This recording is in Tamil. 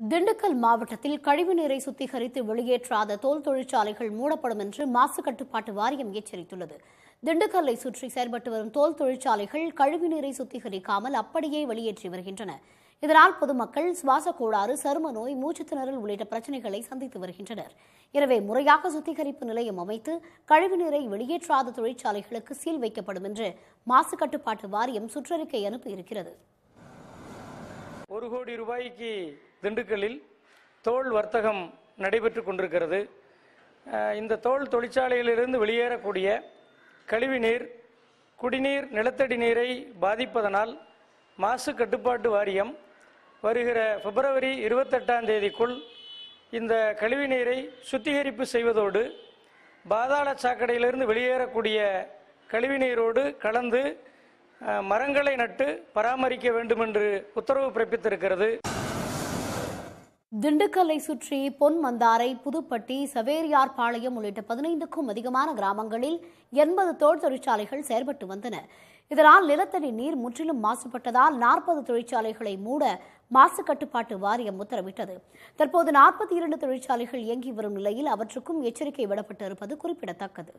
திண்டுக்கல் மாவட்டத்தில் கழிவுநீரை சுத்திகரித்து வெளியேற்றாத தோல் தொழிற்சாலைகள் மூடப்படும் என்று மாசு கட்டுப்பாட்டு வாரியம் எச்சரித்துள்ளது. திண்டுக்கல்லை சுற்றி செயல்பட்டு வரும் தோல் தொழிற்சாலைகள் கழிவுநீரை சுத்திகரிக்காமல் அப்படியே வெளியேற்றி வருகின்றன. இதனால் பொதுமக்கள் சுவாச கோளாறு சரும நோய் மூச்சுத்திணறல் உள்ளிட்ட பிரச்சனைகளை சந்தித்து வருகின்றனர். எனவே முறையாக சுத்திகரிப்பு நிலையம் அமைத்து கழிவுநீரை வெளியேற்றாத தொழிற்சாலைகளுக்கு சீல் வைக்கப்படும் என்று மாசு கட்டுப்பாட்டு வாரியம் சுற்றறிக்கை அனுப்பியிருக்கிறது. ஒரு கோடி ரூபாய்க்கு திண்டுக்கல்லில் தோல் வர்த்தகம் நடைபெற்று கொண்டிருக்கிறது. இந்த தோல் தொழிற்சாலையிலிருந்து வெளியேறக்கூடிய கழிவுநீர் குடிநீர் நிலத்தடி நீரை பாதிப்பதனால் மாசு கட்டுப்பாட்டு வாரியம் வருகிற பிப்ரவரி இருபத்தெட்டாம் தேதிக்குள் இந்த கழிவுநீரை சுத்திகரிப்பு செய்வதோடு பாதாள சாக்கடையிலிருந்து வெளியேறக்கூடிய கழிவுநீரோடு கலந்து மரங்களை நட்டு பராமரிக்க வேண்டும் என்று உத்தரவு பிறப்பித்திருக்கிறது. திண்டுக்கல்லை சுற்றி பொன் மந்தாரை புதுப்பட்டி சவேரியார் பாளையம் உள்ளிட்ட பதினைந்துக்கும் அதிகமான கிராமங்களில் எண்பது தோல் தொழிற்சாலைகள் செயல்பட்டு வந்தன. இதனால் நிலத்தடி நீர் முற்றிலும் மாசுபட்டதால் நாற்பது தொழிற்சாலைகளை மூட மாசு கட்டுப்பாட்டு வாரியம் உத்தரவிட்டது. தற்போது நாற்பத்தி இரண்டு தொழிற்சாலைகள் இயங்கி வரும் நிலையில் அவற்றுக்கும் எச்சரிக்கை விடப்பட்டிருப்பது குறிப்பிடத்தக்கது.